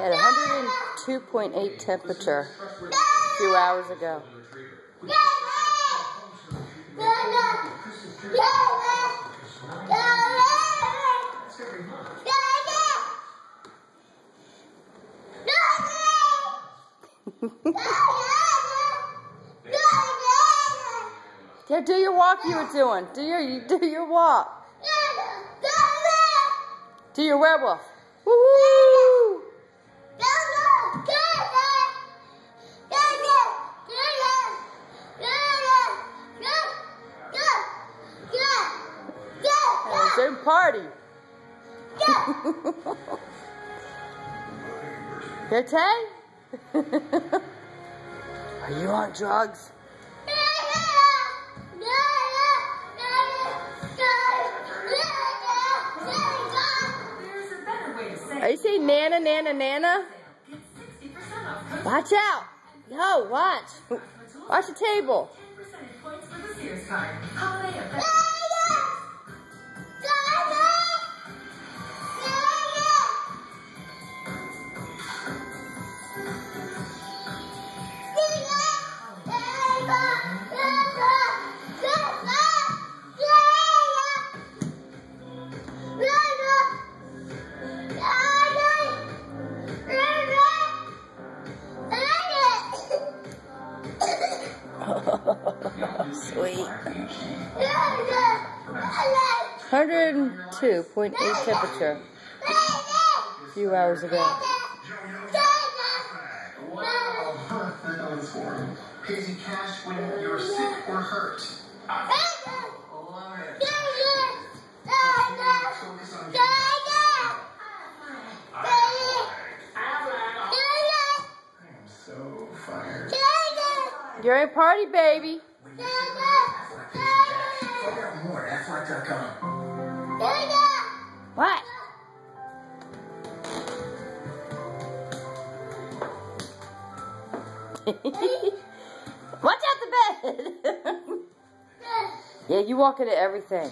At 102.8 temperature a few hours ago. yeah, do your walk you were doing. Do your you do your walk. Do your werewolf. Woo! Same party. Here, Tay? Are you on drugs? Are you saying Nana, Nana, Nana? Watch out. Yo, watch. Watch the table. 102.8 temperature a few hours ago. You're sick. You're a party, baby. At Aflac.com. What? Watch out the bed. yeah, you walk into everything.